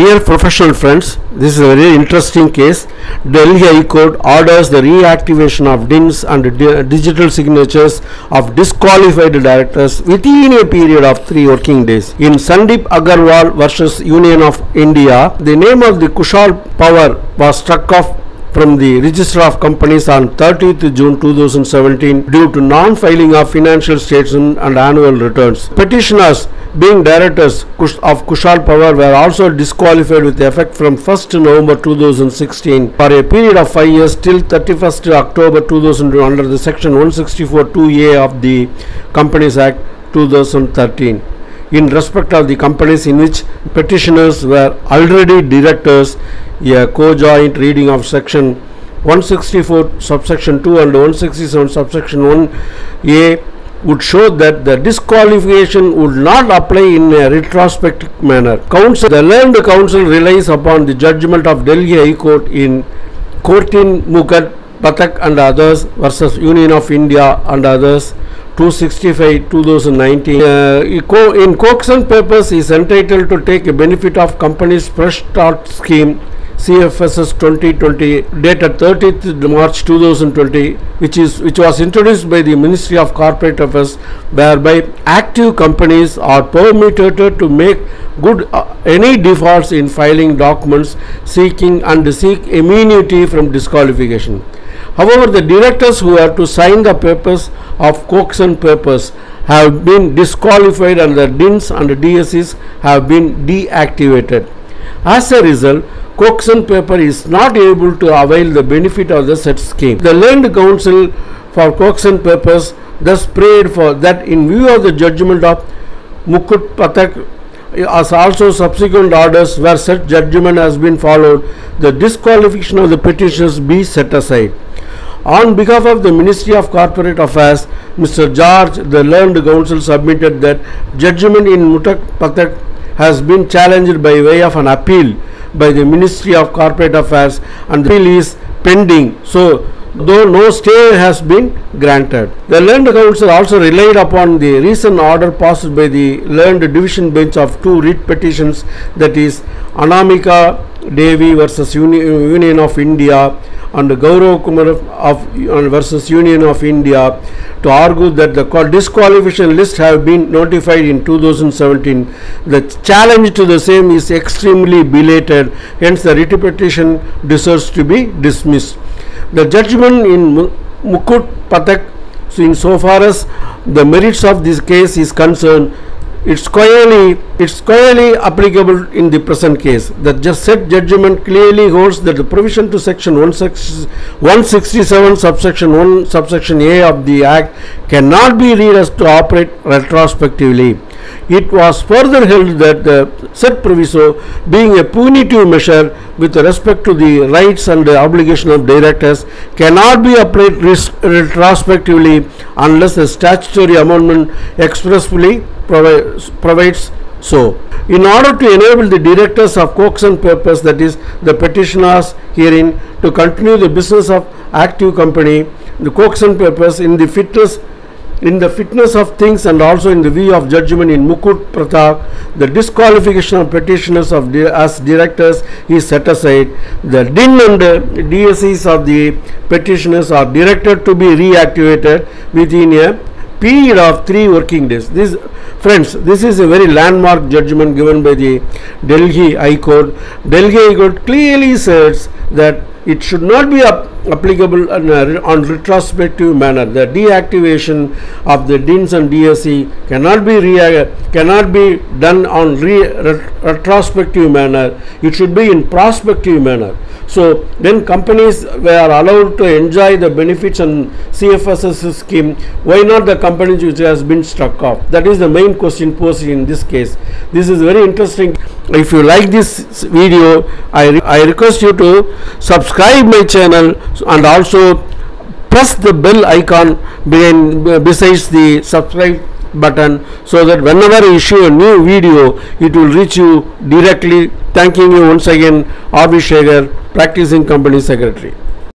Dear professional friends, this is a very interesting case. Delhi High Court orders the reactivation of DINs and di- digital signatures of disqualified directors within a period of three working days. In Sandeep Agarwal versus Union of India, the name of the Kushal Power was struck off from the Register of Companies on 30th June 2017 due to non-filing of financial statements and annual returns. Petitioners being directors of Kushal Power were also disqualified with effect from 1st November 2016 for a period of 5 years till 31st October 2002 under the section 164 2A of the Companies Act 2013 in respect of the companies in which petitioners were already directors a co-joint reading of section 164 subsection 2 and 167 subsection 1a would show that the disqualification would not apply in a retrospective manner. Counsel, the learned counsel relies upon the judgment of Delhi High Court in Courtin Mukut Pathak and others versus Union of India and others 265 2019 uh, in Koksun papers is entitled to take a benefit of company's fresh start scheme CFSS 2020 dated 30th March 2020 which is which was introduced by the Ministry of Corporate Affairs whereby active companies are permitted to make good uh, any defaults in filing documents seeking and seek immunity from disqualification. However, the directors who are to sign the papers of Koksun papers have been disqualified and the DINs and DSCs have been deactivated. As a result, Koksun paper is not able to avail the benefit of the said scheme. The learned counsel for Koksun papers thus prayed for that in view of the judgment of Mukut Pathak as also subsequent orders where such judgment has been followed, the disqualification of the petitioners be set aside. On behalf of the Ministry of Corporate Affairs, Mr. George, the learned counsel, submitted that judgment in Mukut Pathak has been challenged by way of an appeal by the Ministry of Corporate Affairs and the appeal is pending. So, though no stay has been granted. The learned counsel also relied upon the recent order passed by the learned division bench of two writ petitions that is Anamika Devi versus Uni- Union of India and Gaurav Kumar of uh, versus Union of India to argue that the disqualification list have been notified in 2017. The challenge to the same is extremely belated, hence the writ petition deserves to be dismissed. The judgment in Mukut Pathak, so in so far as the merits of this case is concerned, it's squarely it's squarely applicable in the present case. The just said judgment clearly holds that the provision to section 167 subsection 1 subsection A of the Act cannot be read as to operate retrospectively. It was further held that the said proviso being a punitive measure with respect to the rights and the obligation of directors cannot be applied retrospectively unless a statutory amendment expressly provi- provides so. In order to enable the directors of Koksun Papers, that is the petitioners herein, to continue the business of active company, the Koksun Papers in the fitness in the fitness of things and also in the view of judgment in Mukut Pratap, the disqualification of petitioners of as directors is set aside. The DIN and uh, DSCs of the petitioners are directed to be reactivated within a period of three working days. This, friends, this is a very landmark judgment given by the Delhi High Court. Delhi High Court clearly says that it should not be ap- applicable on, a- uh, on retrospective manner. The deactivation of the DINs and DSC cannot be rea- uh, cannot be done on re- retrospective manner. It should be in prospective manner. So then companies were allowed to enjoy the benefits and CFSS scheme. Why not the companies which has been struck off? That is the main question posed in this case. This is very interesting. If you like this video, I, re- I request you to subscribe my channel and also press the bell icon behind, besides the subscribe button so that whenever I issue a new video it will reach you directly thanking you once again. Seckar practicing company secretary